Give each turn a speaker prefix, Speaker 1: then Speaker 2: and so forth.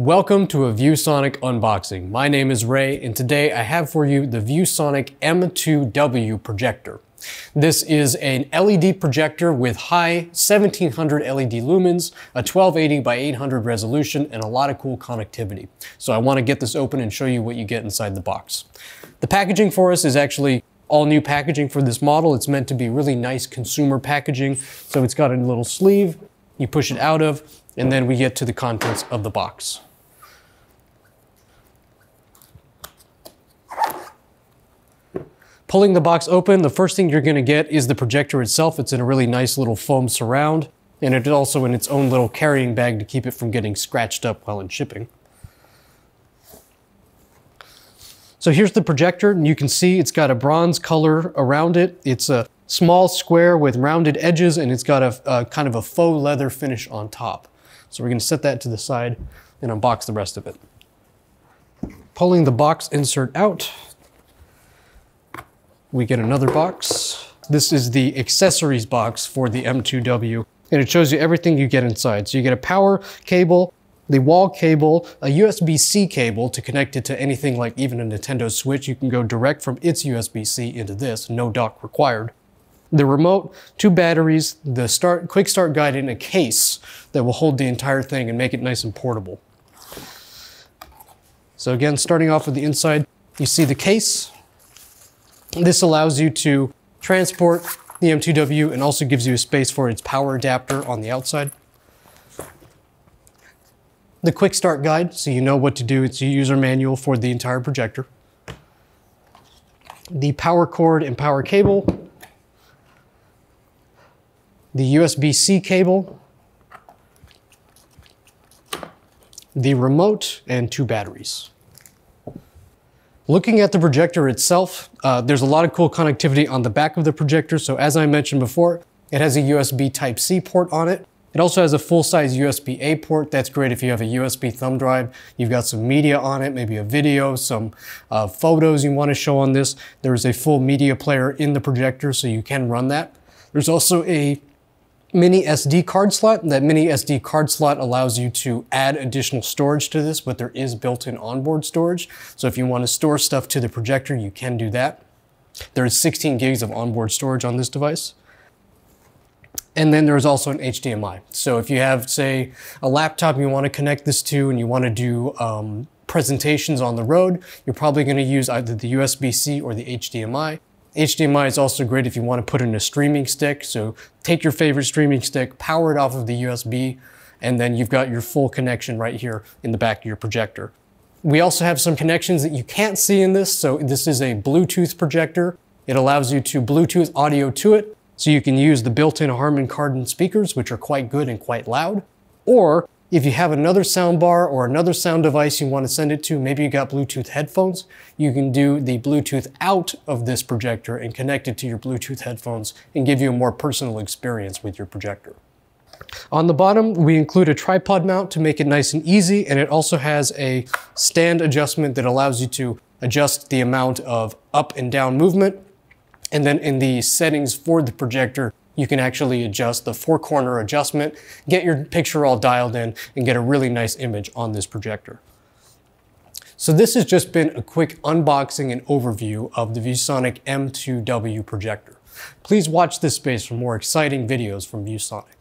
Speaker 1: Welcome to a ViewSonic unboxing. My name is Ray and today I have for you the ViewSonic M2W projector. This is an LED projector with high 1700 LED lumens, a 1280 by 800 resolution, and a lot of cool connectivity. So I want to get this open and show you what you get inside the box. The packaging for us is actually all new packaging for this model. It's meant to be really nice consumer packaging. So it's got a little sleeve you push it out of, and then we get to the contents of the box. Pulling the box open, the first thing you're gonna get is the projector itself. It's in a really nice little foam surround, and it's also in its own little carrying bag to keep it from getting scratched up while in shipping. So here's the projector, and you can see it's got a bronze color around it. It's a small square with rounded edges, and it's got a, a kind of a faux leather finish on top. So we're gonna set that to the side and unbox the rest of it. Pulling the box insert out, we get another box. This is the accessories box for the M2W, and it shows you everything you get inside. So you get a power cable, the wall cable, a USB-C cable to connect it to anything like even a Nintendo Switch. You can go direct from its USB-C into this, no dock required. The remote, two batteries, the start, quick start guide in a case that will hold the entire thing and make it nice and portable. So again, starting off with the inside, you see the case, this allows you to transport the M2W and also gives you a space for its power adapter on the outside. The quick start guide, so you know what to do. It's a user manual for the entire projector. The power cord and power cable. The USB-C cable. The remote and two batteries. Looking at the projector itself, uh, there's a lot of cool connectivity on the back of the projector. So as I mentioned before, it has a USB Type-C port on it. It also has a full-size USB-A port. That's great if you have a USB thumb drive. You've got some media on it, maybe a video, some uh, photos you want to show on this. There's a full media player in the projector, so you can run that. There's also a mini SD card slot. That mini SD card slot allows you to add additional storage to this, but there is built-in onboard storage. So if you want to store stuff to the projector, you can do that. There is 16 gigs of onboard storage on this device. And then there's also an HDMI. So if you have, say, a laptop you want to connect this to and you want to do um, presentations on the road, you're probably going to use either the USB-C or the HDMI. HDMI is also great if you want to put in a streaming stick. So take your favorite streaming stick, power it off of the USB, and then you've got your full connection right here in the back of your projector. We also have some connections that you can't see in this. So this is a Bluetooth projector. It allows you to Bluetooth audio to it. So you can use the built-in Harman Kardon speakers, which are quite good and quite loud. Or if you have another soundbar or another sound device you want to send it to, maybe you got Bluetooth headphones, you can do the Bluetooth out of this projector and connect it to your Bluetooth headphones and give you a more personal experience with your projector. On the bottom, we include a tripod mount to make it nice and easy, and it also has a stand adjustment that allows you to adjust the amount of up and down movement. And then in the settings for the projector, you can actually adjust the four corner adjustment, get your picture all dialed in, and get a really nice image on this projector. So this has just been a quick unboxing and overview of the ViewSonic M2W projector. Please watch this space for more exciting videos from ViewSonic.